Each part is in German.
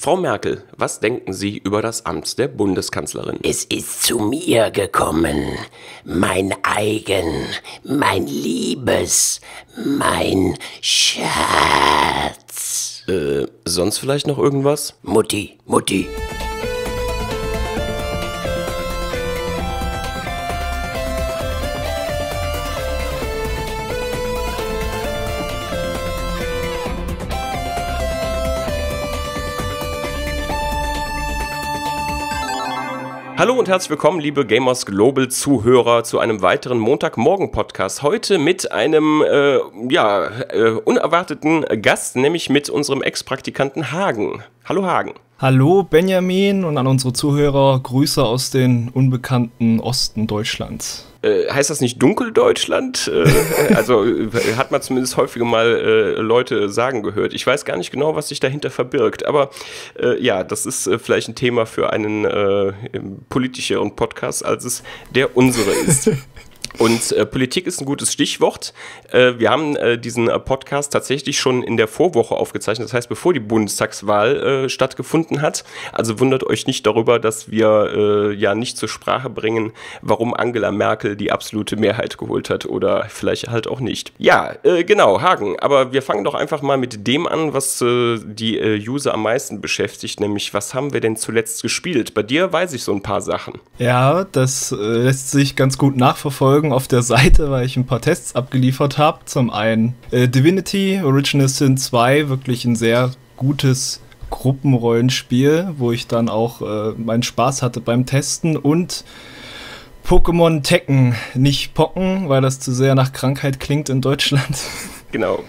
Frau Merkel, was denken Sie über das Amt der Bundeskanzlerin? Es ist zu mir gekommen, mein eigen, mein Liebes, mein Schatz. Äh, sonst vielleicht noch irgendwas? Mutti, Mutti. Hallo und herzlich willkommen, liebe Gamers Global Zuhörer, zu einem weiteren Montagmorgen-Podcast. Heute mit einem äh, ja, äh, unerwarteten Gast, nämlich mit unserem Ex-Praktikanten Hagen. Hallo Hagen. Hallo Benjamin und an unsere Zuhörer, Grüße aus den unbekannten Osten Deutschlands. Äh, heißt das nicht Dunkeldeutschland? Äh, also äh, hat man zumindest häufiger mal äh, Leute sagen gehört. Ich weiß gar nicht genau, was sich dahinter verbirgt, aber ja, das ist vielleicht ein Thema für einen politischeren Podcast, als es der unsere ist. Und äh, Politik ist ein gutes Stichwort. Äh, wir haben äh, diesen äh, Podcast tatsächlich schon in der Vorwoche aufgezeichnet, das heißt, bevor die Bundestagswahl äh, stattgefunden hat. Also wundert euch nicht darüber, dass wir äh, ja nicht zur Sprache bringen, warum Angela Merkel die absolute Mehrheit geholt hat oder vielleicht halt auch nicht. Ja, genau, Hagen. Aber wir fangen doch einfach mal mit dem an, was die User am meisten beschäftigt, nämlich was haben wir denn zuletzt gespielt? Bei dir weiß ich so ein paar Sachen. Ja, das lässt sich ganz gut nachverfolgen Folgen auf der Seite, weil ich ein paar Tests abgeliefert habe. Zum einen äh, Divinity Original Sin 2, wirklich ein sehr gutes Gruppenrollenspiel, wo ich dann auch äh, meinen Spaß hatte beim Testen und Pokémon Tekken, nicht Pocken, weil das zu sehr nach Krankheit klingt in Deutschland. Genau.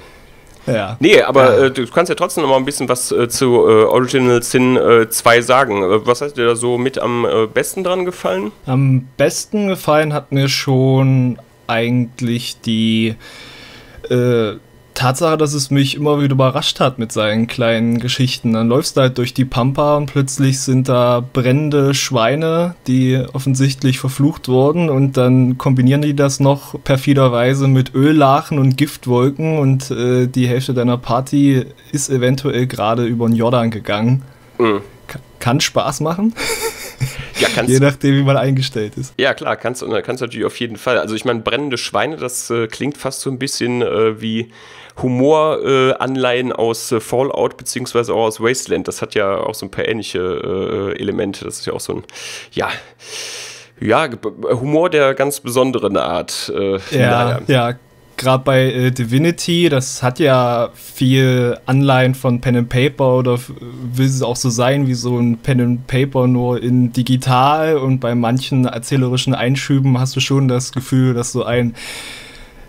Ja. Nee, aber ja. äh, du kannst ja trotzdem noch mal ein bisschen was äh, zu äh, Original Sin 2 äh, sagen. Äh, was hat dir da so mit am äh, besten dran gefallen? Am besten gefallen hat mir schon eigentlich die Tatsache, dass es mich immer wieder überrascht hat mit seinen kleinen Geschichten. Dann läufst du halt durch die Pampa und plötzlich sind da brennende Schweine, die offensichtlich verflucht wurden und dann kombinieren die das noch perfiderweise mit Öllachen und Giftwolken und äh, die Hälfte deiner Party ist eventuell gerade über den Jordan gegangen. Mhm. Kann Spaß machen. Ja, kannst Je nachdem, wie man eingestellt ist. Ja, klar, kannst du kannst natürlich auf jeden Fall. Also ich meine, brennende Schweine, das äh, klingt fast so ein bisschen äh, wie Humoranleihen äh, aus äh, Fallout beziehungsweise auch aus Wasteland. Das hat ja auch so ein paar ähnliche äh, Elemente. Das ist ja auch so ein, ja, ja, Humor der ganz besonderen Art. Äh, ja, ja, gerade bei äh, Divinity, das hat ja viel Anleihen von Pen and Paper oder will es auch so sein wie so ein Pen and Paper nur in digital und bei manchen erzählerischen Einschüben hast du schon das Gefühl, dass so ein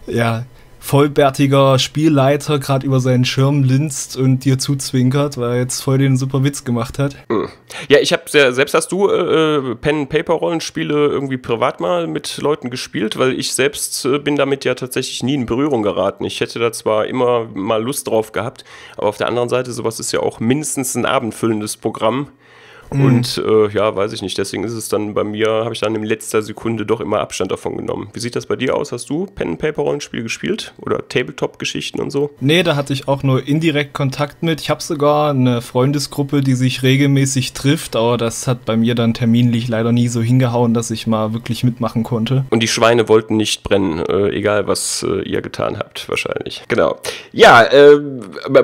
ja, vollbärtiger Spielleiter gerade über seinen Schirm linst und dir zuzwinkert, weil er jetzt voll den super Witz gemacht hat. Hm. Ja, ich habe selbst hast du äh, äh, Pen Paper Rollenspiele irgendwie privat mal mit Leuten gespielt, weil ich selbst äh, bin damit ja tatsächlich nie in Berührung geraten. Ich hätte da zwar immer mal Lust drauf gehabt, aber auf der anderen Seite sowas ist ja auch mindestens ein abendfüllendes Programm. Mhm. Und äh, ja, weiß ich nicht. Deswegen ist es dann bei mir, habe ich dann in letzter Sekunde doch immer Abstand davon genommen. Wie sieht das bei dir aus? Hast du Pen-Paper-Rollenspiel gespielt? Oder Tabletop-Geschichten und so? Nee, da hatte ich auch nur indirekt Kontakt mit. Ich habe sogar eine Freundesgruppe, die sich regelmäßig trifft, aber das hat bei mir dann terminlich leider nie so hingehauen, dass ich mal wirklich mitmachen konnte. Und die Schweine wollten nicht brennen, äh, egal was äh, ihr getan habt, wahrscheinlich. Genau. Ja, äh,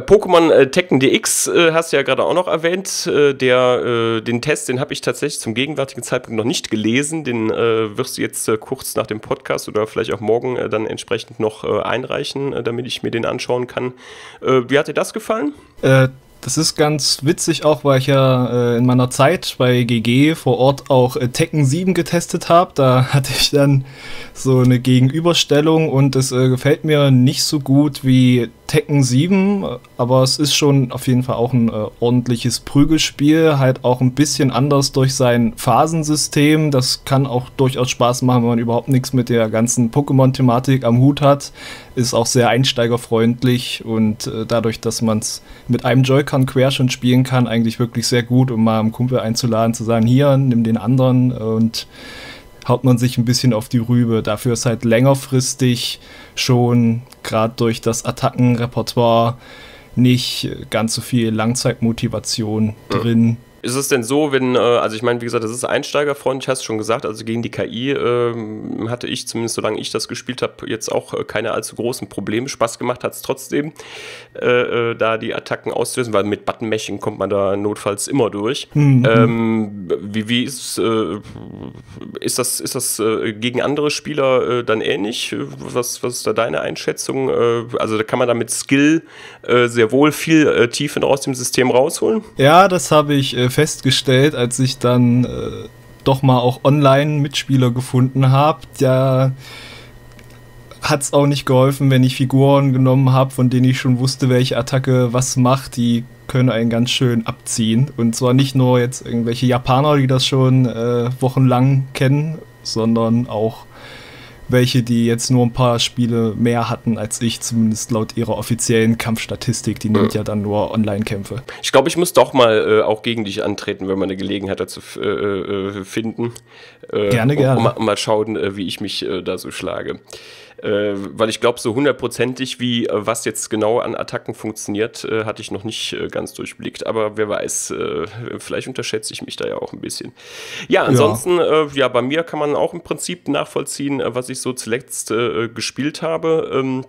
Pokémon äh, Tekken DX äh, hast du ja gerade auch noch erwähnt, äh, der den Test, den habe ich tatsächlich zum gegenwärtigen Zeitpunkt noch nicht gelesen. Den äh, wirst du jetzt äh, kurz nach dem Podcast oder vielleicht auch morgen äh, dann entsprechend noch äh, einreichen, äh, damit ich mir den anschauen kann. Wie hat dir das gefallen? das ist ganz witzig auch, weil ich ja in meiner Zeit bei GG vor Ort auch Tekken 7 getestet habe. Da hatte ich dann so eine Gegenüberstellung und es gefällt mir nicht so gut wie Tekken 7, aber es ist schon auf jeden Fall auch ein äh, ordentliches Prügelspiel, halt auch ein bisschen anders durch sein Phasensystem. Das kann auch durchaus Spaß machen, wenn man überhaupt nichts mit der ganzen Pokémon-Thematik am Hut hat. Ist auch sehr einsteigerfreundlich und äh, dadurch, dass man es mit einem Joy-Con quer schon spielen kann, eigentlich wirklich sehr gut, um mal einen Kumpel einzuladen, zu sagen, hier, nimm den anderen und haut man sich ein bisschen auf die Rübe. Dafür ist halt längerfristig schon, gerade durch das Attackenrepertoire, nicht ganz so viel Langzeitmotivation mhm. drin. Ist es denn so, wenn, äh, also ich meine, wie gesagt, das ist einsteigerfreundlich, hast du schon gesagt, also gegen die KI äh, hatte ich, zumindest solange ich das gespielt habe, jetzt auch äh, keine allzu großen Probleme. Spaß gemacht hat es trotzdem, äh, äh, da die Attacken auszulösen, weil mit Button-Mashing kommt man da notfalls immer durch. Mhm. Ähm, wie, wie ist, äh, ist das, ist das gegen andere Spieler dann ähnlich? Was, was ist da deine Einschätzung? also da kann man da mit Skill sehr wohl viel Tiefe aus dem System rausholen? Ja, das habe ich festgestellt, als ich dann äh, doch mal auch online Mitspieler gefunden habe. Da hat es auch nicht geholfen, wenn ich Figuren genommen habe, von denen ich schon wusste, welche Attacke was macht. Die können einen ganz schön abziehen. Und zwar nicht nur jetzt irgendwelche Japaner, die das schon äh, wochenlang kennen, sondern auch welche, die jetzt nur ein paar Spiele mehr hatten als ich, zumindest laut ihrer offiziellen Kampfstatistik. Die nimmt ja, ja dann nur Online-Kämpfe. Ich glaube, ich muss doch mal äh, auch gegen dich antreten, wenn man eine Gelegenheit dazu äh, äh, finden. Äh, gerne, gerne. Und, und mal schauen, äh, wie ich mich äh, da so schlage äh, weil ich glaube, so hundertprozentig wie äh, was jetzt genau an Attacken funktioniert, äh, hatte ich noch nicht äh, ganz durchblickt. Aber wer weiß, äh, vielleicht unterschätze ich mich da ja auch ein bisschen. Ja, ansonsten, ja, äh, ja bei mir kann man auch im Prinzip nachvollziehen, was ich so zuletzt gespielt habe. Ähm,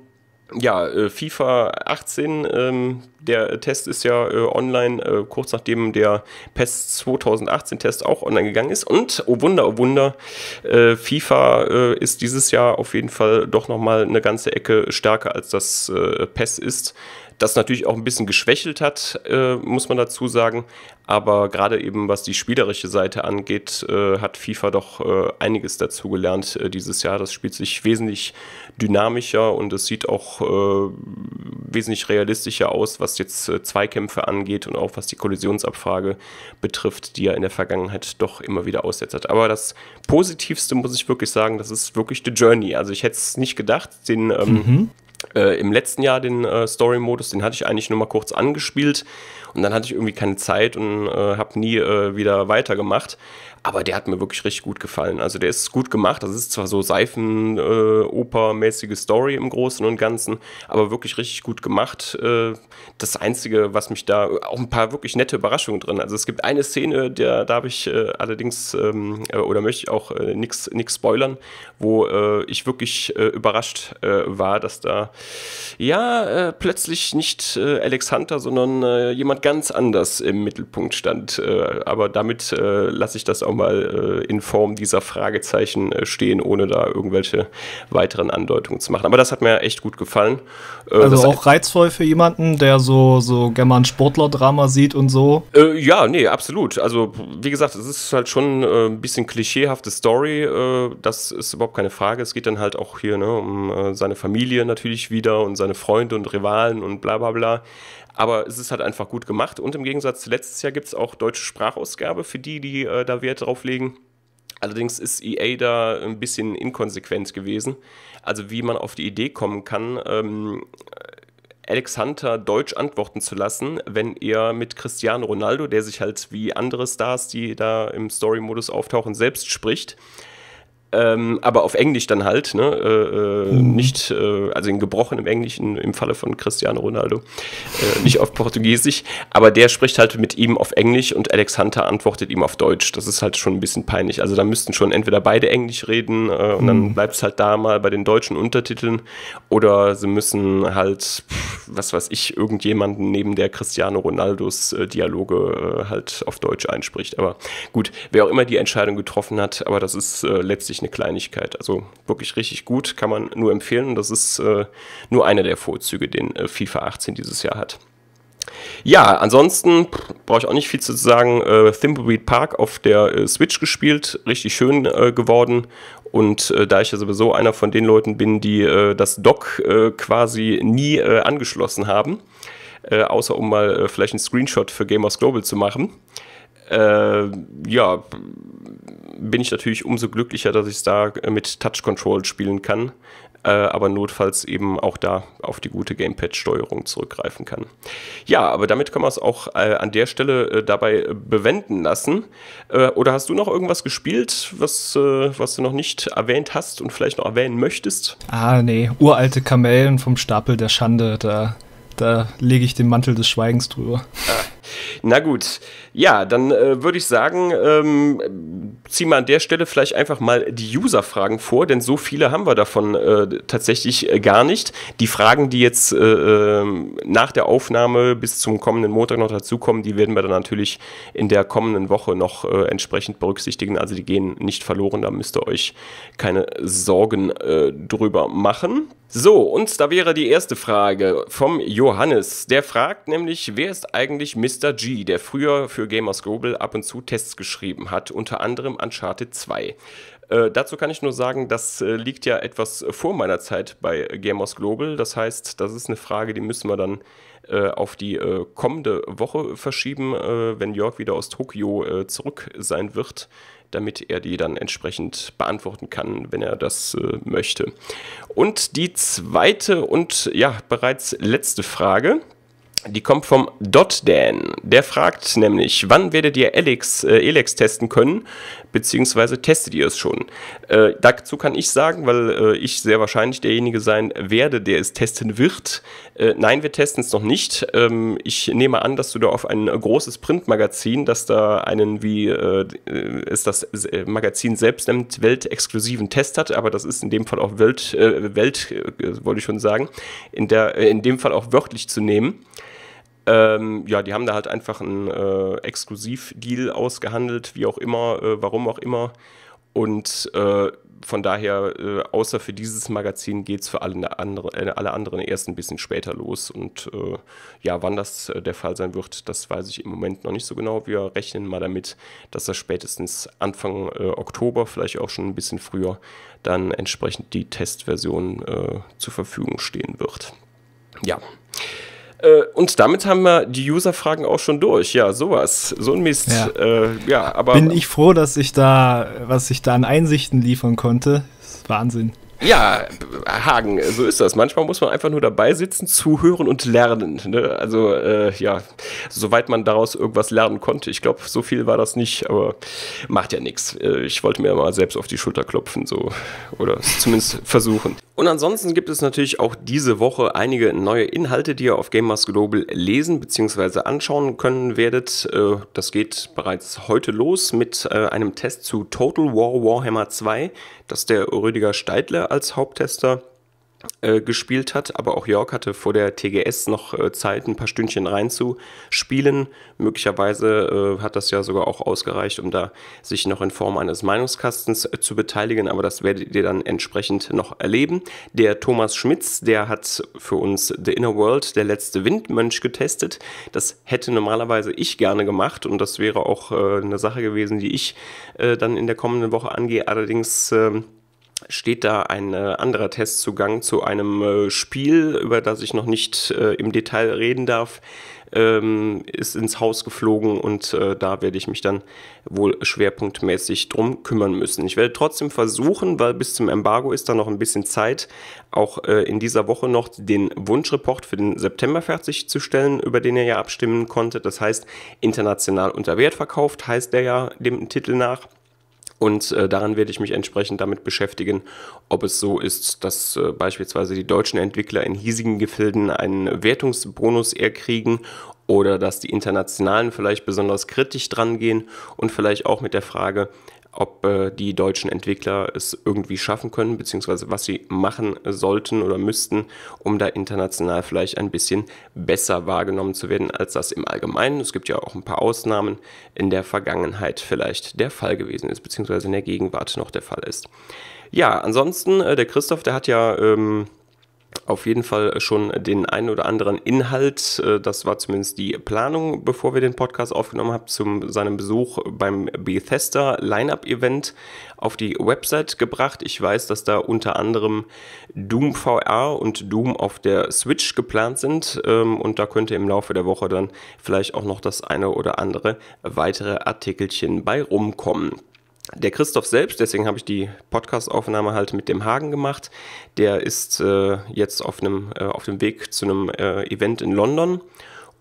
ja, äh, FIFA 18, ähm, der Test ist ja äh, online, äh, kurz nachdem der PES 2018 Test auch online gegangen ist. Und, oh Wunder, oh Wunder, äh, FIFA äh, ist dieses Jahr auf jeden Fall doch nochmal eine ganze Ecke stärker als das äh, PES ist das natürlich auch ein bisschen geschwächelt hat, äh, muss man dazu sagen. Aber gerade eben was die spielerische Seite angeht, äh, hat FIFA doch äh, einiges dazu gelernt äh, dieses Jahr. Das spielt sich wesentlich dynamischer und es sieht auch äh, wesentlich realistischer aus, was jetzt äh, Zweikämpfe angeht und auch was die Kollisionsabfrage betrifft, die ja in der Vergangenheit doch immer wieder aussetzt hat. Aber das Positivste muss ich wirklich sagen, das ist wirklich The Journey. Also ich hätte es nicht gedacht, den ähm, mhm äh, im letzten Jahr den äh, Story-Modus, den hatte ich eigentlich nur mal kurz angespielt und dann hatte ich irgendwie keine Zeit und äh, habe nie äh, wieder weitergemacht. Aber der hat mir wirklich richtig gut gefallen. Also der ist gut gemacht. Das ist zwar so Seifenoper-mäßige Story im Großen und Ganzen, aber wirklich richtig gut gemacht. Äh, das Einzige, was mich da, auch ein paar wirklich nette Überraschungen drin. Also es gibt eine Szene, der darf ich äh, allerdings, ähm, äh, oder möchte ich auch äh, nichts spoilern, wo äh, ich wirklich äh, überrascht äh, war, dass da ja plötzlich nicht Alex Hunter, sondern jemand ganz anders im Mittelpunkt stand. aber damit lasse ich das auch mal äh, in Form dieser Fragezeichen äh, stehen, ohne da irgendwelche weiteren Andeutungen zu machen. Aber das hat mir echt gut gefallen. Äh, also auch reizvoll für jemanden, der so, so gerne mal ein Sportler-Drama sieht und so? Äh, ja, nee, absolut. Also, wie gesagt, es ist halt schon äh, ein bisschen klischeehafte Story. Äh, das ist überhaupt keine Frage. Es geht dann halt auch hier ne, um seine Familie natürlich wieder und seine Freunde und Rivalen und bla bla bla. Aber es ist halt einfach gut gemacht. Und im Gegensatz zu letztes Jahr gibt es auch deutsche Sprachausgabe für die, die äh, da Wert drauf legen. Allerdings ist EA da ein bisschen inkonsequent gewesen. Also wie man auf die Idee kommen kann, ähm, Alex Hunter deutsch antworten zu lassen, wenn er mit Cristiano Ronaldo, der sich halt wie andere Stars, die da im Story-Modus auftauchen, selbst spricht. Ähm, aber auf Englisch dann halt, ne? Äh, äh, mhm. Nicht, äh, also in gebrochenem Englisch in, im Falle von Cristiano Ronaldo, äh, nicht auf Portugiesisch, aber der spricht halt mit ihm auf Englisch und Alex Hunter antwortet ihm auf Deutsch. Das ist halt schon ein bisschen peinlich. Also da müssten schon entweder beide Englisch reden äh, und mhm. dann bleibt es halt da mal bei den deutschen Untertiteln oder sie müssen halt, was weiß ich, irgendjemanden neben der Cristiano Ronaldos äh, Dialoge halt auf Deutsch einspricht. Aber gut, wer auch immer die Entscheidung getroffen hat, aber das ist letztlich wirklich eine Kleinigkeit. Also wirklich richtig gut, kann man nur empfehlen. Das ist äh, nur einer der Vorzüge, den äh, FIFA 18 dieses Jahr hat. Ja, ansonsten brauche ich auch nicht viel zu sagen. Äh, Thimbleweed Park auf der äh, Switch gespielt, richtig schön äh, geworden. Und äh, da ich ja sowieso einer von den Leuten bin, die äh, das Dock äh, quasi nie angeschlossen haben, außer um mal vielleicht einen Screenshot für Gamers Global zu machen, ja, bin ich natürlich umso glücklicher, dass ich es da äh, mit Touch Control spielen kann, äh, aber notfalls eben auch da auf die gute Gamepad-Steuerung zurückgreifen kann. Ja, aber damit kann man es auch äh, an der Stelle äh, dabei bewenden lassen. Äh, oder hast du noch irgendwas gespielt, was, äh, was du noch nicht erwähnt hast und vielleicht noch erwähnen möchtest? Ah, nee, uralte Kamellen vom Stapel der Schande, da da lege ich den Mantel des Schweigens drüber. Ah, na gut, ja, dann äh, würde ich sagen, ähm, ziehen wir an der Stelle vielleicht einfach mal die User-Fragen vor, denn so viele haben wir davon äh, tatsächlich äh, gar nicht. Die Fragen, die jetzt äh, ähm, nach der Aufnahme bis zum kommenden Montag noch dazukommen, die werden wir dann natürlich in der kommenden Woche noch äh, entsprechend berücksichtigen. Also die gehen nicht verloren, da müsst ihr euch keine Sorgen äh, drüber machen. So, und da wäre die erste Frage vom Johannes. Der fragt nämlich, wer ist eigentlich Mr. G, der früher für Gamers Global ab und zu Tests geschrieben hat, unter anderem Uncharted 2. Äh, dazu kann ich nur sagen, das äh, liegt ja etwas vor meiner Zeit bei Gamers Global. Das heißt, das ist eine Frage, die müssen wir dann äh, auf die äh, kommende Woche verschieben, äh, wenn Jörg wieder aus Tokio äh, zurück sein wird damit er die dann entsprechend beantworten kann, wenn er das möchte. Und die zweite und ja, bereits letzte Frage. Die kommt vom DotDan. Der fragt nämlich, wann werdet ihr Alex, äh, Elex testen können? beziehungsweise testet ihr es schon? Äh, dazu kann ich sagen, weil äh, ich sehr wahrscheinlich derjenige sein werde, der es testen wird. Äh, nein, wir testen es noch nicht. Ähm, ich nehme an, dass du da auf ein großes Printmagazin, das da einen, wie äh, es das äh, Magazin selbst nennt, weltexklusiven Test hat, aber das ist in dem Fall auch Welt, äh, Welt wollte ich schon sagen, in, der, in dem Fall auch wörtlich zu nehmen. Ähm, ja, die haben da halt einfach einen äh, Exklusivdeal ausgehandelt, wie auch immer, äh, warum auch immer. Und äh, von daher, äh, außer für dieses Magazin geht es für alle, andere, äh, alle anderen erst ein bisschen später los. Und äh, ja, wann das der Fall sein wird, das weiß ich im Moment noch nicht so genau. Wir rechnen mal damit, dass das spätestens Anfang Oktober, vielleicht auch schon ein bisschen früher, dann entsprechend die Testversion zur Verfügung stehen wird. Ja. Äh, und damit haben wir die User-Fragen auch schon durch. Ja, sowas. So ein Mist. Ja. Äh, ja, aber. Bin ich froh, dass ich da, was ich da an Einsichten liefern konnte. Wahnsinn. Ja, Hagen, so ist das. Manchmal muss man einfach nur dabei sitzen, zuhören und lernen. Ne? Also äh, ja, soweit man daraus irgendwas lernen konnte. Ich glaube, so viel war das nicht, aber macht ja nichts. Äh, ich wollte mir mal selbst auf die Schulter klopfen, so oder zumindest versuchen. Und ansonsten gibt es natürlich auch diese Woche einige neue Inhalte, die ihr auf Game Master Global lesen bzw. anschauen können werdet. Äh, das geht bereits heute los mit äh, einem Test zu Total War Warhammer 2 dass der Rüdiger Steidler als Haupttester äh, gespielt hat, aber auch Jörg hatte vor der TGS noch äh, Zeit, ein paar Stündchen reinzuspielen. Möglicherweise äh, hat das ja sogar auch ausgereicht, um da sich noch in Form eines Meinungskastens äh, zu beteiligen, aber das werdet ihr dann entsprechend noch erleben. Der Thomas Schmitz, der hat für uns The Inner World, der letzte Windmönch, getestet. Das hätte normalerweise ich gerne gemacht und das wäre auch äh, eine Sache gewesen, die ich dann in der kommenden Woche angehe. Allerdings ähm, steht da ein äh, anderer Testzugang zu einem äh, Spiel, über das ich noch nicht äh, im Detail reden darf, ähm, ist ins Haus geflogen und äh, da werde ich mich dann wohl schwerpunktmäßig drum kümmern müssen. Ich werde trotzdem versuchen, weil bis zum Embargo ist da noch ein bisschen Zeit, auch äh, in dieser Woche noch den Wunschreport für den September fertigzustellen, über den ihr ja abstimmen konntet. Das heißt, international unter Wert verkauft heißt der ja dem Titel nach. Und äh, daran werde ich mich entsprechend damit beschäftigen, ob es so ist, dass äh, beispielsweise die deutschen Entwickler in hiesigen Gefilden einen Wertungsbonus eher kriegen oder dass die internationalen vielleicht besonders kritisch dran gehen und vielleicht auch mit der Frage, ob äh, die deutschen Entwickler es irgendwie schaffen können, beziehungsweise was sie machen sollten oder müssten, um da international vielleicht ein bisschen besser wahrgenommen zu werden, als das im Allgemeinen. Es gibt ja auch ein paar Ausnahmen in der Vergangenheit vielleicht der Fall gewesen ist, beziehungsweise in der Gegenwart noch der Fall ist. Ja, ansonsten, äh, der Christoph, der hat ja ähm, auf jeden Fall schon den einen oder anderen Inhalt. Äh, das war zumindest die Planung, bevor wir den Podcast aufgenommen haben, zu seinem Besuch beim Bethesda Lineup Event auf die Website gebracht. Ich weiß, dass da unter anderem Doom VR und Doom auf der Switch geplant sind ähm, und da könnte im Laufe der Woche dann vielleicht auch noch das eine oder andere weitere Artikelchen bei rumkommen. Der Christoph selbst, deswegen habe ich die Podcast-Aufnahme halt mit dem Hagen gemacht, der ist äh, jetzt auf, einem, äh, auf dem Weg zu einem äh, Event in London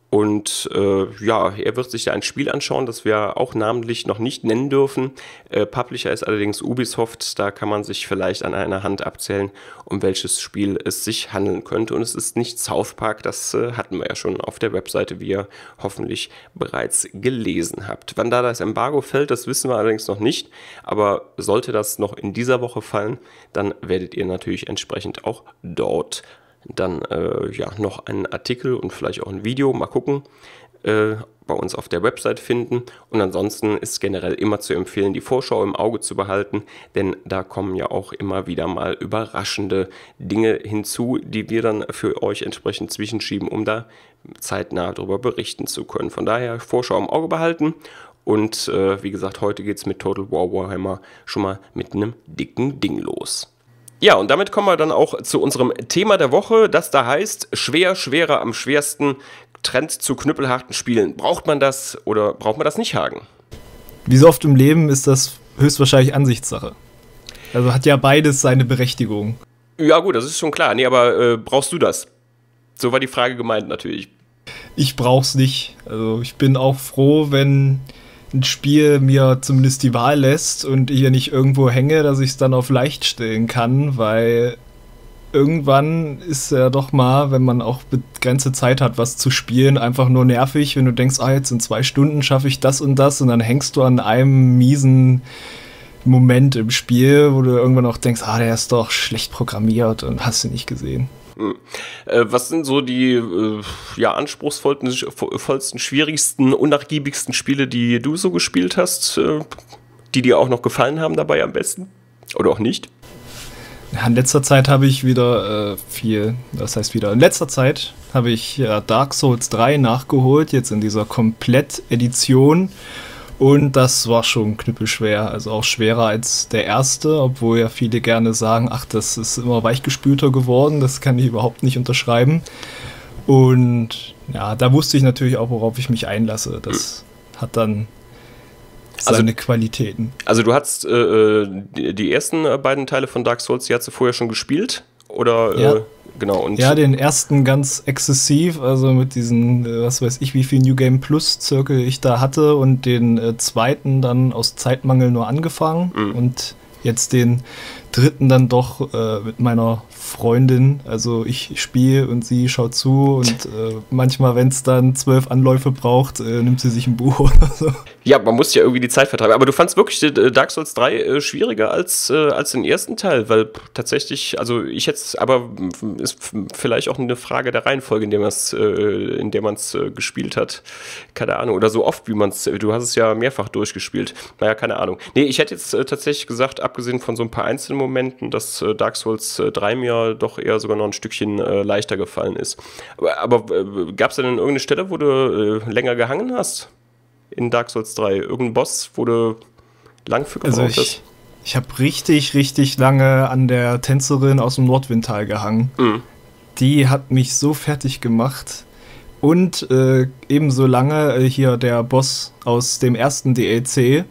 Und äh, ja, er wird sich da ein Spiel anschauen, das wir auch namentlich noch nicht nennen dürfen. Äh, Publisher ist allerdings Ubisoft, da kann man sich vielleicht an einer Hand abzählen, um welches Spiel es sich handeln könnte. Und es ist nicht South Park, das äh, hatten wir ja schon auf der Webseite, wie ihr hoffentlich bereits gelesen habt. Wann da das Embargo fällt, das wissen wir allerdings noch nicht. Aber sollte das noch in dieser Woche fallen, dann werdet ihr natürlich entsprechend auch dort dann äh, ja noch einen Artikel und vielleicht auch ein Video, mal gucken, äh, bei uns auf der Website finden. Und ansonsten ist generell immer zu empfehlen, die Vorschau im Auge zu behalten, denn da kommen ja auch immer wieder mal überraschende Dinge hinzu, die wir dann für euch entsprechend zwischenschieben, um da zeitnah darüber berichten zu können. Von daher Vorschau im Auge behalten. Und äh, wie gesagt, heute geht es mit Total War Warhammer schon mal mit einem dicken Ding los. Ja, und damit kommen wir dann auch zu unserem Thema der Woche, das da heißt, schwer, schwerer, am schwersten, Trend zu knüppelharten Spielen. Braucht man das oder braucht man das nicht, Hagen? Wie so oft im Leben ist das höchstwahrscheinlich Ansichtssache. Also hat ja beides seine Berechtigung. Ja gut, das ist schon klar. Nee, aber äh, brauchst du das? So war die Frage gemeint natürlich. Ich brauch's nicht. Also ich bin auch froh, wenn ein Spiel mir zumindest die Wahl lässt und ich ja nicht irgendwo hänge, dass ich es dann auf leicht stellen kann, weil irgendwann ist ja doch mal, wenn man auch begrenzte Zeit hat, was zu spielen, einfach nur nervig, wenn du denkst, ah, jetzt in zwei Stunden schaffe ich das und das und dann hängst du an einem miesen Moment im Spiel, wo du irgendwann auch denkst, ah, der ist doch schlecht programmiert und hast du nicht gesehen. Hm. Äh, was sind so die äh, ja, anspruchsvollsten, schwierigsten, unnachgiebigsten Spiele, die du so gespielt hast, äh, die dir auch noch gefallen haben dabei am besten? Oder auch nicht? In letzter Zeit habe ich wieder viel, das heißt wieder, in letzter Zeit habe ich Dark Souls 3 nachgeholt, jetzt in dieser Komplett-Edition. Und das war schon knüppelschwer, also auch schwerer als der erste, obwohl ja viele gerne sagen, ach, das ist immer weichgespülter geworden, das kann ich überhaupt nicht unterschreiben. Und ja, da wusste ich natürlich auch, worauf ich mich einlasse. Das hat dann seine also, Qualitäten. Also du hast äh, äh die, die, ersten beiden Teile von Dark Souls, die hast du vorher schon gespielt? Oder ja. äh, genau. Und ja, den ersten ganz exzessiv, also mit diesen, äh, was weiß ich, wie viel New Game Plus Zirkel ich da hatte und den äh, zweiten dann aus Zeitmangel nur angefangen mhm. und jetzt den dritten dann doch äh, mit meiner Freundin. Also ich spiele und sie schaut zu und äh, manchmal, wenn es dann zwölf Anläufe braucht, äh, nimmt sie sich ein Buch oder so. Ja, man muss ja irgendwie die Zeit vertreiben. Aber du fandst wirklich äh, Dark Souls 3 äh, schwieriger als, äh, als den ersten Teil, weil tatsächlich, also ich hätte aber ist vielleicht auch eine Frage der Reihenfolge, in der man es in der man es gespielt hat. Keine Ahnung. Oder so oft, wie man es, du hast es ja mehrfach durchgespielt. Naja, keine Ahnung. Nee, ich hätte jetzt tatsächlich gesagt, abgesehen von so ein paar einzelnen Momenten, dass Dark Souls 3 mir doch eher sogar noch ein Stückchen äh, leichter gefallen ist. Aber, aber äh, gab es denn irgendeine Stelle, wo du äh, länger gehangen hast? In Dark Souls 3? Irgendein Boss, wo du lang für gebraucht also ich, hast? Ich habe richtig, richtig lange an der Tänzerin aus dem Nordwindtal gehangen. Mhm. Die hat mich so fertig gemacht. Und äh, ebenso lange äh, hier der Boss aus dem ersten DLC,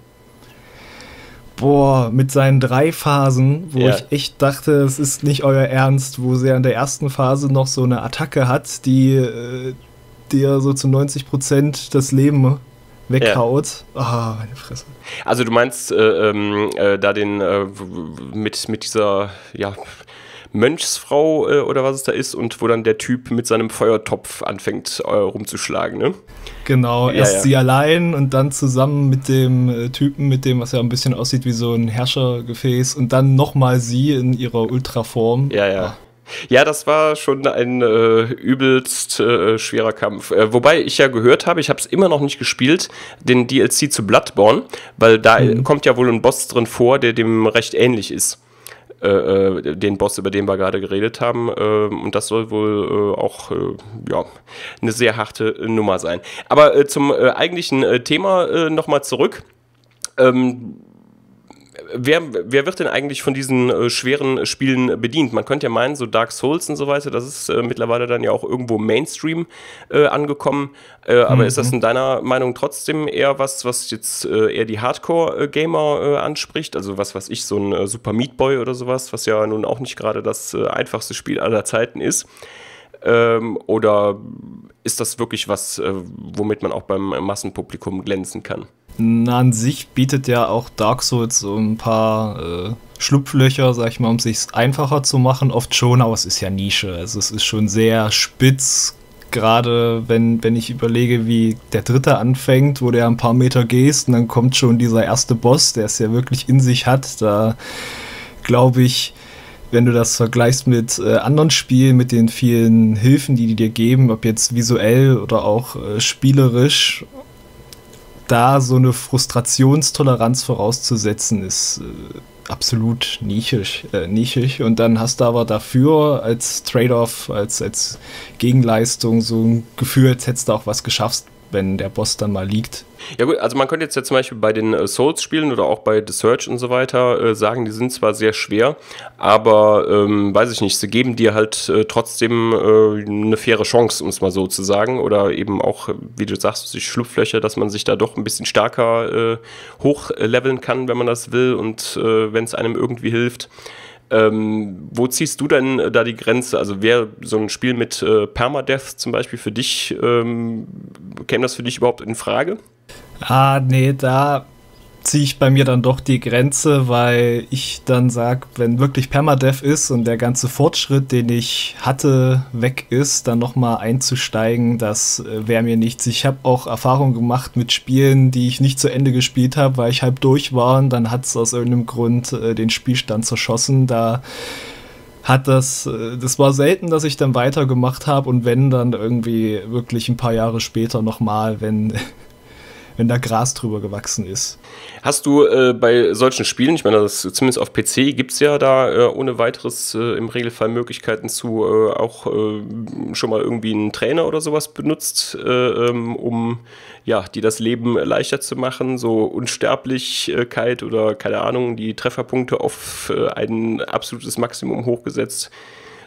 Boah, mit seinen drei Phasen, wo ja. ich echt dachte, es ist nicht euer Ernst, wo sie an der ersten Phase noch so eine Attacke hat, die äh, dir so zu 90 Prozent das Leben weghaut. Ah, ja. oh, meine Fresse. Also du meinst äh, ähm, äh, da den äh, mit, mit dieser, ja, Mönchsfrau äh, oder was es da ist und wo dann der Typ mit seinem Feuertopf anfängt äh, rumzuschlagen, ne? Genau, ja, erst ja. sie allein und dann zusammen mit dem äh, Typen, mit dem, was ja ein bisschen aussieht wie so ein Herrschergefäß und dann nochmal sie in ihrer Ultraform. Ja, ja. Ah. Ja, das war schon ein äh, übelst äh, schwerer Kampf. Äh, wobei ich ja gehört habe, ich habe es immer noch nicht gespielt, den DLC zu Bloodborne, weil da mhm. kommt ja wohl ein Boss drin vor, der dem recht ähnlich ist. Äh, äh, den Boss, über den wir gerade geredet haben. Äh, und das soll wohl äh, auch äh, ja, eine sehr harte Nummer sein. Aber äh, zum eigentlichen Thema äh, nochmal zurück. Ähm, wer, wer wird denn eigentlich von diesen äh, schweren Spielen bedient? Man könnte ja meinen, so Dark Souls und so weiter, das ist äh, mittlerweile dann ja auch irgendwo Mainstream äh, angekommen. Äh, aber mhm. ist das in deiner Meinung trotzdem eher was, was jetzt äh, eher die Hardcore-Gamer äh, anspricht? Also was weiß ich, so ein Super Meat Boy oder sowas, was ja nun auch nicht gerade das einfachste Spiel aller Zeiten ist. Ähm, oder ist das wirklich was, womit man auch beim Massenpublikum glänzen kann? Na, an sich bietet ja auch Dark Souls so ein paar äh, Schlupflöcher, sag ich mal, um es sich einfacher zu machen. Oft schon, aber es ist ja Nische. Also es ist schon sehr spitz, gerade wenn, wenn ich überlege, wie der dritte anfängt, wo der ein paar Meter gehst und dann kommt schon dieser erste Boss, der es ja wirklich in sich hat. Da glaube ich, wenn du das vergleichst mit äh, anderen Spielen, mit den vielen Hilfen, die die dir geben, ob jetzt visuell oder auch äh, spielerisch, da so eine Frustrationstoleranz vorauszusetzen, ist äh, absolut nischig, äh, nischig. Und dann hast du aber dafür als Trade-off, als, als Gegenleistung so ein Gefühl, als hättest du auch was geschafft, wenn der Boss dann mal liegt. Ja gut, also man könnte jetzt ja zum Beispiel bei den äh, Souls-Spielen oder auch bei The Search und so weiter äh, sagen, die sind zwar sehr schwer, aber ähm, weiß ich nicht, sie geben dir halt äh, trotzdem äh, eine faire Chance, um es mal so zu sagen. Oder eben auch, wie du sagst, sich Schlupflöcher, dass man sich da doch ein bisschen stärker äh, hochleveln kann, wenn man das will und äh, wenn es einem irgendwie hilft. Ähm, wo ziehst du denn da die Grenze? Also wäre so ein Spiel mit äh, Permadeath zum Beispiel für dich, ähm, käme das für dich überhaupt in Frage? Ah, nee, da ziehe ich bei mir dann doch die Grenze, weil ich dann sage, wenn wirklich Permadeath ist und der ganze Fortschritt, den ich hatte, weg ist, dann nochmal einzusteigen, das äh, wäre mir nichts. Ich habe auch Erfahrungen gemacht mit Spielen, die ich nicht zu Ende gespielt habe, weil ich halb durch war und dann hat es aus irgendeinem Grund äh, den Spielstand zerschossen. Da hat das, äh, das war selten, dass ich dann weitergemacht habe und wenn dann irgendwie wirklich ein paar Jahre später nochmal, wenn wenn da Gras drüber gewachsen ist. Hast du äh, bei solchen Spielen, ich meine, das zumindest auf PC gibt es ja da äh, ohne weiteres äh, im Regelfall Möglichkeiten zu äh, auch äh, schon mal irgendwie einen Trainer oder sowas benutzt, äh, ähm, um ja, die das Leben leichter zu machen, so Unsterblichkeit oder keine Ahnung, die Trefferpunkte auf ein absolutes Maximum hochgesetzt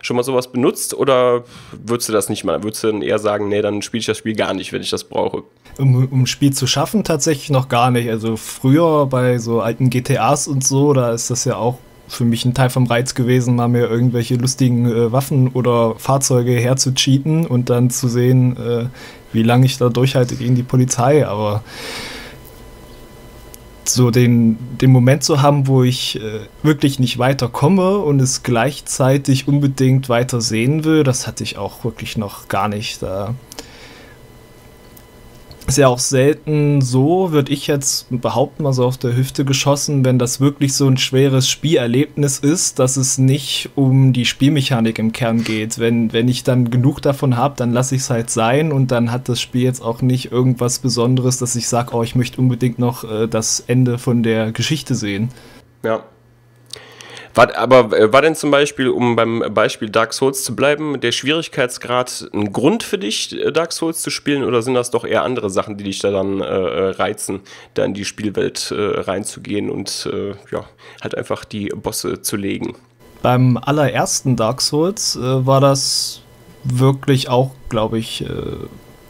schon mal sowas benutzt oder würdest du das nicht mal? Würdest du dann eher sagen, nee, dann spiele ich das Spiel gar nicht, wenn ich das brauche? Um, um ein Spiel zu schaffen, tatsächlich noch gar nicht. Also früher bei so alten GTAs und so, da ist das ja auch für mich ein Teil vom Reiz gewesen, mal mir irgendwelche lustigen äh, Waffen oder Fahrzeuge herzucheaten und dann zu sehen, äh, wie lange ich da durchhalte gegen die Polizei. Aber so den, den Moment zu haben, wo ich äh, wirklich nicht weiterkomme und es gleichzeitig unbedingt weiter sehen will, das hatte ich auch wirklich noch gar nicht. Da ist ja auch selten so, würde ich jetzt behaupten, mal so auf der Hüfte geschossen, wenn das wirklich so ein schweres Spielerlebnis ist, dass es nicht um die Spielmechanik im Kern geht. Wenn, wenn ich dann genug davon habe, dann lasse ich es halt sein und dann hat das Spiel jetzt auch nicht irgendwas Besonderes, dass ich sage, oh, ich möchte unbedingt noch äh, das Ende von der Geschichte sehen. Ja, war, aber äh, war denn zum Beispiel, um beim Beispiel Dark Souls zu bleiben, der Schwierigkeitsgrad ein Grund für dich, äh, Dark Souls zu spielen, oder sind das doch eher andere Sachen, die dich da dann äh, äh reizen, da in die Spielwelt äh, reinzugehen und äh, ja, halt einfach die Bosse zu legen? Beim allerersten Dark Souls war das wirklich auch, glaube ich,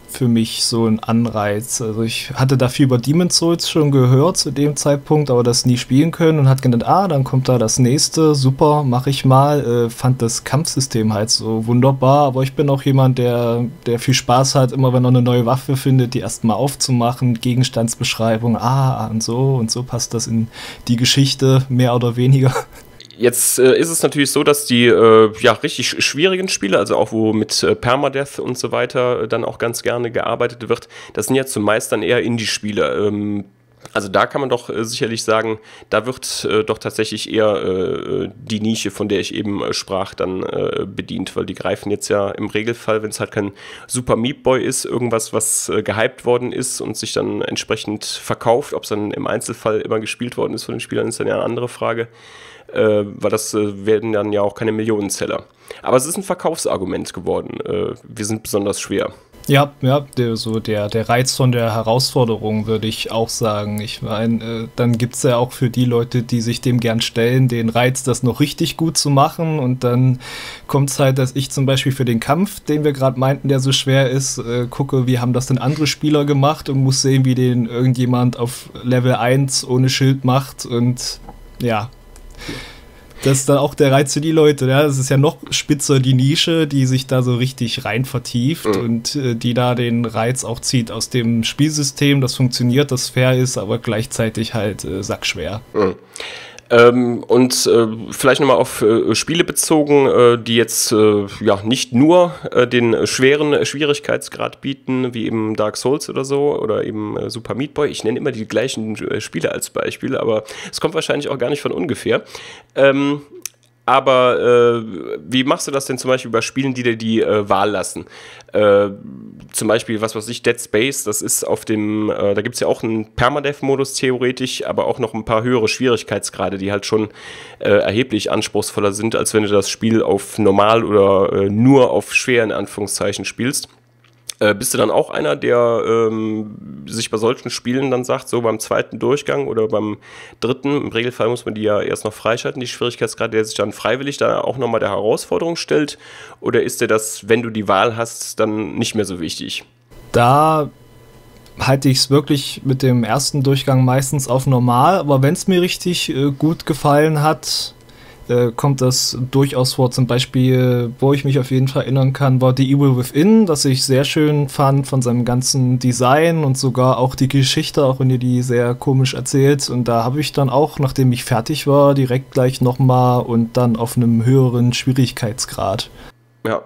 für mich so ein Anreiz. Also ich hatte da viel über Demon's Souls schon gehört zu dem Zeitpunkt, aber das nie spielen können und hat gedacht, ah, dann kommt da das nächste, super, mach ich mal. Äh, fand das Kampfsystem halt so wunderbar, aber ich bin auch jemand, der, der viel Spaß hat, immer wenn er eine neue Waffe findet, die erstmal aufzumachen, Gegenstandsbeschreibung, ah, und so und so passt das in die Geschichte, mehr oder weniger. Jetzt äh, ist es natürlich so, dass die äh, ja richtig schwierigen Spiele, also auch wo mit äh, Permadeath und so weiter äh, dann auch ganz gerne gearbeitet wird, das sind ja zumeist dann eher Indie-Spiele. Ähm, also da kann man doch äh, sicherlich sagen, da wird äh, doch tatsächlich eher die Nische, von der ich eben sprach, dann bedient, weil die greifen jetzt ja im Regelfall, wenn es halt kein Super Meat Boy ist, irgendwas, was gehypt worden ist und sich dann entsprechend verkauft, ob es dann im Einzelfall immer gespielt worden ist von den Spielern, ist dann ja eine andere Frage äh, weil das äh, werden dann ja auch keine Millionenzeller. Aber es ist ein Verkaufsargument geworden. Äh, wir sind besonders schwer. Ja, ja, der, so der, der Reiz von der Herausforderung würde ich auch sagen. Ich meine, äh, dann gibt es ja auch für die Leute, die sich dem gern stellen, den Reiz, das noch richtig gut zu machen. Und dann kommt es halt, dass ich zum Beispiel für den Kampf, den wir gerade meinten, der so schwer ist, äh, gucke, wie haben das denn andere Spieler gemacht und muss sehen, wie den irgendjemand auf Level 1 ohne Schild macht. Und ja, Das ist dann auch der Reiz für die Leute. Ja? Das ist ja noch spitzer die Nische, die sich da so richtig rein vertieft mhm. und äh, die da den Reiz auch zieht aus dem Spielsystem, das funktioniert, das fair ist, aber gleichzeitig halt äh, sackschwer. Mhm. Ähm, und äh, vielleicht nochmal auf äh, Spiele bezogen, äh, die jetzt äh, ja nicht nur äh, den schweren Schwierigkeitsgrad bieten, wie eben Dark Souls oder so, oder eben äh, Super Meat Boy. Ich nenne immer die gleichen Spiele als Beispiel, aber es kommt wahrscheinlich auch gar nicht von ungefähr. Ähm, aber äh, wie machst du das denn zum Beispiel bei Spielen, die dir die äh, Wahl lassen? Äh, zum Beispiel, was weiß ich, Dead Space, das ist auf dem, äh, da gibt es ja auch einen Permadeath-Modus theoretisch, aber auch noch ein paar höhere Schwierigkeitsgrade, die halt schon äh, erheblich anspruchsvoller sind, als wenn du das Spiel auf normal oder äh, nur auf schwer in Anführungszeichen spielst. Äh, bist du dann auch einer, der ähm, sich bei solchen Spielen dann sagt, so beim zweiten Durchgang oder beim dritten, im Regelfall muss man die ja erst noch freischalten, die Schwierigkeitsgrade, der sich dann freiwillig da auch nochmal der Herausforderung stellt? Oder ist dir das, wenn du die Wahl hast, dann nicht mehr so wichtig? Da halte ich es wirklich mit dem ersten Durchgang meistens auf normal, aber wenn es mir richtig äh, gut gefallen hat, äh, kommt das durchaus vor. Zum Beispiel, wo ich mich auf jeden Fall erinnern kann, war The Evil Within, das ich sehr schön fand von seinem ganzen Design und sogar auch die Geschichte, auch wenn ihr die sehr komisch erzählt. Und da habe ich dann auch, nachdem ich fertig war, direkt gleich nochmal und dann auf einem höheren Schwierigkeitsgrad. Ja,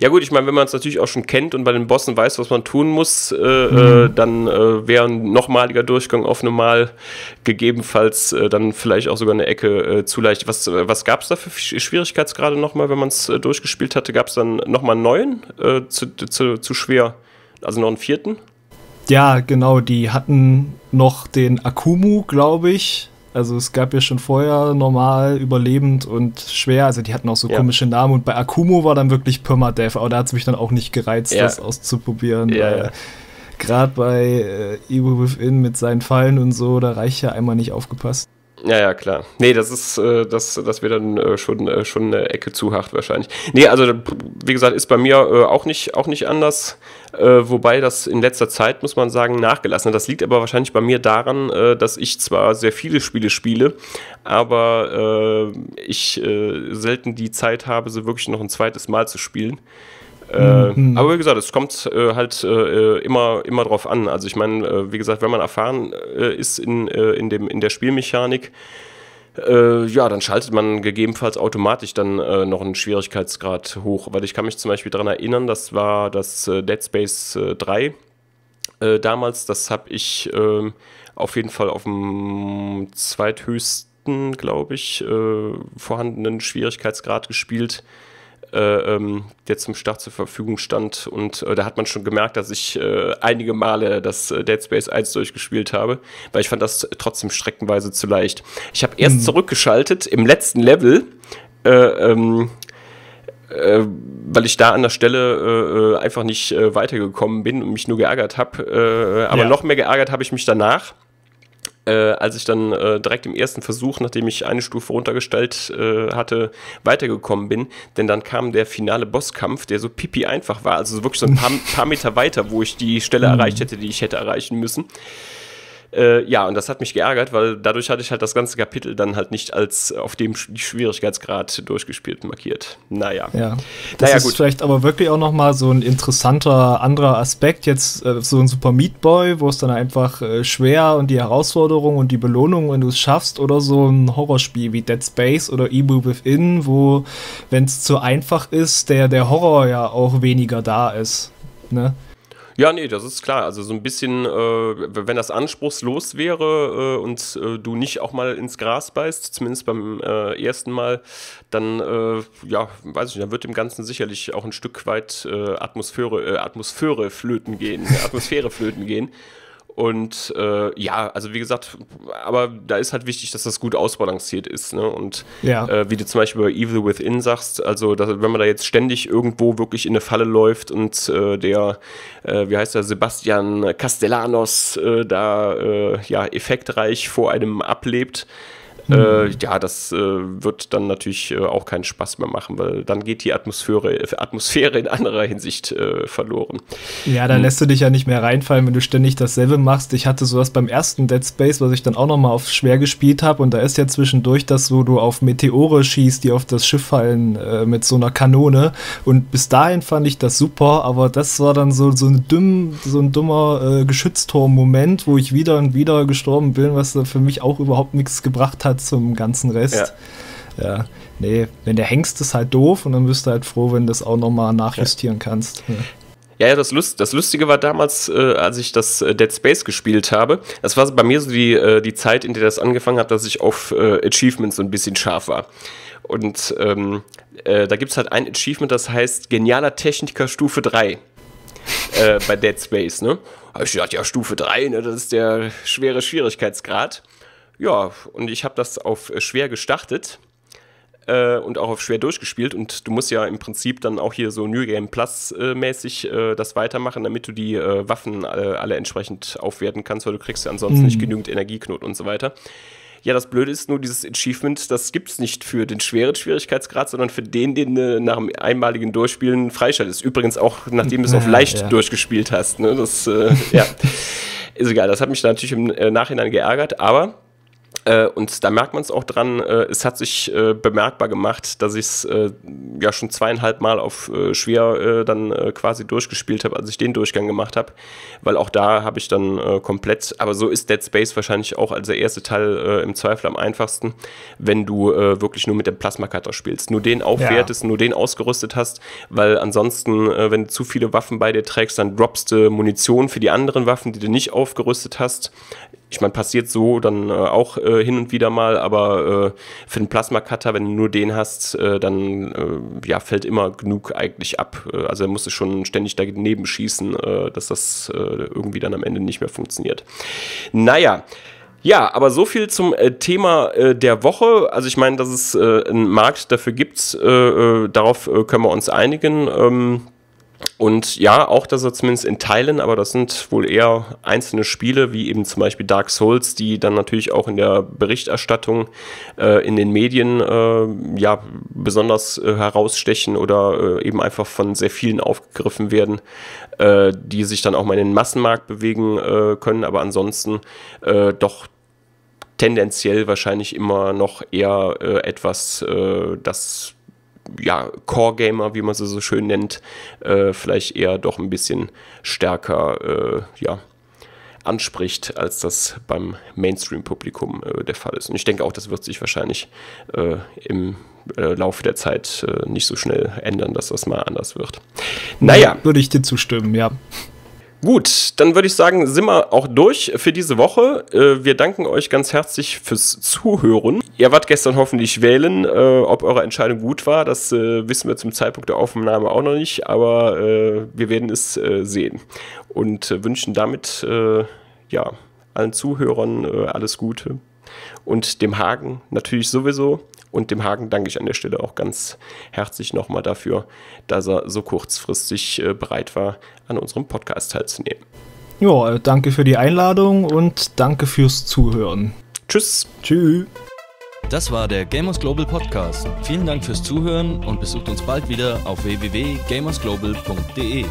ja gut, ich meine, wenn man es natürlich auch schon kennt und bei den Bossen weiß, was man tun muss, äh, äh mhm. dann äh, wäre ein nochmaliger Durchgang auf normal gegebenenfalls äh, dann vielleicht auch sogar eine Ecke äh, zu leicht. Was, äh, was gab es da für Schwierigkeitsgrade nochmal, wenn man es durchgespielt hatte? Gab es dann nochmal einen neuen zu, zu, zu schwer, also noch einen vierten? Ja, genau, die hatten noch den Akumu, glaube ich. Also es gab ja schon vorher normal, überlebend und schwer. Also die hatten auch so ja. komische Namen. Und bei Akumo war dann wirklich Permadeath. Aber da hat es mich dann auch nicht gereizt, ja. das auszuprobieren. Ja. Gerade bei äh, Evil Within mit seinen Fallen und so, da reicht ja einmal nicht aufgepasst. Ja, ja, klar. Nee, das ist, äh, das, das wäre dann äh, schon, äh, schon eine Ecke zu hart wahrscheinlich. Nee, also wie gesagt, ist bei mir äh, auch, nicht, auch nicht anders. Äh, wobei das in letzter Zeit, muss man sagen, nachgelassen hat. Das liegt aber wahrscheinlich bei mir daran, äh, dass ich zwar sehr viele Spiele spiele, aber ich selten die Zeit habe, so wirklich noch ein zweites Mal zu spielen. Äh, mhm. Aber wie gesagt, es kommt äh, halt äh, immer, immer drauf an. Also ich meine, äh, wie gesagt, wenn man erfahren äh, ist in, äh, in, dem, in der Spielmechanik, ja, dann schaltet man gegebenenfalls automatisch dann noch einen Schwierigkeitsgrad hoch. Weil ich kann mich zum Beispiel daran erinnern, das war das Dead Space 3 damals. Das habe ich auf jeden Fall auf dem zweithöchsten, glaube ich, vorhandenen Schwierigkeitsgrad gespielt äh, ähm, der zum Start zur Verfügung stand. Und äh, da hat man schon gemerkt, dass ich äh, einige Male das äh, Dead Space 1 durchgespielt habe, weil ich fand das trotzdem streckenweise zu leicht. Ich habe erst mhm. zurückgeschaltet im letzten Level, äh, ähm, äh, weil ich da an der Stelle einfach nicht weitergekommen bin und mich nur geärgert habe. aber ja. noch mehr geärgert habe ich mich danach äh, als ich dann äh, direkt im ersten Versuch, nachdem ich eine Stufe runtergestellt äh, hatte, weitergekommen bin. Denn dann kam der finale Bosskampf, der so pipi einfach war, also wirklich so ein paar, paar Meter weiter, wo ich die Stelle mhm. erreicht hätte, die ich hätte erreichen müssen. Äh, ja, und das hat mich geärgert, weil dadurch hatte ich halt das ganze Kapitel dann halt nicht als auf dem Schwierigkeitsgrad durchgespielt markiert. Naja. Ja. Das naja, ist gut. vielleicht aber wirklich auch nochmal so ein interessanter anderer Aspekt. Jetzt äh, so ein Super Meat Boy, wo es dann einfach äh, schwer und die Herausforderung und die Belohnung, wenn du es schaffst, oder so ein Horrorspiel wie Dead Space oder Evil Within, wo, wenn es zu einfach ist, der, der Horror ja auch weniger da ist. Ne? Ja, nee, das ist klar. Also so ein bisschen, äh, wenn das anspruchslos wäre äh, und äh, du nicht auch mal ins Gras beißt, zumindest beim äh, ersten Mal, dann, äh, ja, weiß ich nicht, dann wird dem Ganzen sicherlich auch ein Stück weit äh, Atmosphäre, Atmosphäre flöten gehen, Atmosphäre flöten gehen. Und äh, ja, also wie gesagt, aber da ist halt wichtig, dass das gut ausbalanciert ist. Ne? Und ja. äh, wie du zum Beispiel bei Evil Within sagst, also dass, wenn man da jetzt ständig irgendwo wirklich in eine Falle läuft und äh, der, äh, wie heißt der, Sebastian Castellanos äh, da äh, ja effektreich vor einem ablebt, Äh, ja, das äh, wird dann natürlich äh, auch keinen Spaß mehr machen, weil dann geht die Atmosphäre, Atmosphäre in anderer Hinsicht äh, verloren. Ja, da hm. lässt du dich ja nicht mehr reinfallen, wenn du ständig dasselbe machst. Ich hatte sowas beim ersten Dead Space, was ich dann auch nochmal auf schwer gespielt habe und da ist ja zwischendurch das, wo du auf Meteore schießt, die auf das Schiff fallen äh, mit so einer Kanone und bis dahin fand ich das super, aber das war dann so, so, ein, dumm, so ein dummer äh, Geschützturm-Moment, wo ich wieder und wieder gestorben bin, was da für mich auch überhaupt nichts gebracht hat zum ganzen Rest. Ja. ja. Nee, wenn der hängst, ist halt doof und dann bist du halt froh, wenn du das auch nochmal nachjustieren ja. kannst. Ja. Ja, ja das, Lust, das Lustige war damals, äh, als ich das äh, Dead Space gespielt habe, das war bei mir so die, äh, die Zeit, in der das angefangen hat, dass ich auf äh, Achievements so ein bisschen scharf war. Und ähm, äh, da gibt es halt ein Achievement, das heißt Genialer Techniker Stufe 3 äh, bei Dead Space. Ne? habe ich gedacht, ja, Stufe 3, ne, das ist der schwere Schwierigkeitsgrad. Ja, und ich habe das auf äh, schwer gestartet äh, und auch auf schwer durchgespielt. Und du musst ja im Prinzip dann auch hier so New Game Plus äh, mäßig äh, das weitermachen, damit du die äh, Waffen äh, alle entsprechend aufwerten kannst, weil du kriegst ja ansonsten mhm. nicht genügend Energieknoten und so weiter. Ja, das Blöde ist nur, dieses Achievement, das gibt es nicht für den schweren Schwierigkeitsgrad, sondern für den, den du nach dem einmaligen Durchspielen freischaltest. Übrigens auch, nachdem du es auf leicht ja. durchgespielt hast. Ne? Das, ja, ist egal. Das hat mich natürlich im Nachhinein geärgert, aber äh, und da merkt man es auch dran, äh, es hat sich äh, bemerkbar gemacht, dass ich es äh, ja schon zweieinhalb Mal auf äh, schwer dann quasi durchgespielt habe, als ich den Durchgang gemacht habe. Weil auch da habe ich dann komplett, aber so ist Dead Space wahrscheinlich auch als der erste Teil im Zweifel am einfachsten, wenn du wirklich nur mit dem Plasma-Cutter spielst. Nur den aufwertest, ja. nur den ausgerüstet hast, weil ansonsten, wenn du zu viele Waffen bei dir trägst, dann droppst du Munition für die anderen Waffen, die du nicht aufgerüstet hast ich meine, passiert so dann äh, auch äh, hin und wieder mal, aber äh, für den Plasma-Cutter, wenn du nur den hast, äh, dann äh, ja, fällt immer genug eigentlich ab. Äh, also er musste schon ständig daneben schießen, dass das irgendwie dann am Ende nicht mehr funktioniert. Naja. Ja, aber so viel zum Thema der Woche. Also ich meine, dass es einen Markt dafür gibt, darauf können wir uns einigen. Ähm, und ja, auch dass er zumindest in Teilen, aber das sind wohl eher einzelne Spiele, wie eben zum Beispiel Dark Souls, die dann natürlich auch in der Berichterstattung äh, in den Medien äh, ja besonders äh, herausstechen oder äh, eben einfach von sehr vielen aufgegriffen werden, äh, die sich dann auch mal in den Massenmarkt bewegen äh, können, aber ansonsten doch tendenziell wahrscheinlich immer noch eher etwas, das ja, Core-Gamer, wie man sie so schön nennt, äh, vielleicht eher doch ein bisschen stärker äh, ja, anspricht, als das beim Mainstream-Publikum äh, der Fall ist. Und ich denke auch, das wird sich wahrscheinlich äh, im äh, Laufe der Zeit äh, nicht so schnell ändern, dass das mal anders wird. Naja. Würde ich dir zustimmen, ja. Gut, dann würde ich sagen, sind wir auch durch für diese Woche. Äh, wir danken euch ganz herzlich fürs Zuhören. Ihr wart gestern hoffentlich wählen. Äh, ob eure Entscheidung gut war, das äh, wissen wir zum Zeitpunkt der Aufnahme auch noch nicht, aber wir werden es sehen. Und wünschen damit ja, allen Zuhörern alles Gute. Und dem Hagen natürlich sowieso. Und dem Hagen danke ich an der Stelle auch ganz herzlich nochmal dafür, dass er so kurzfristig äh, bereit war, an unserem Podcast teilzunehmen. Ja, äh, danke für die Einladung und danke fürs Zuhören. Tschüss. Tschüss. Das war der Gamers Global Podcast. Vielen Dank fürs Zuhören und besucht uns bald wieder auf www.gamersglobal.de.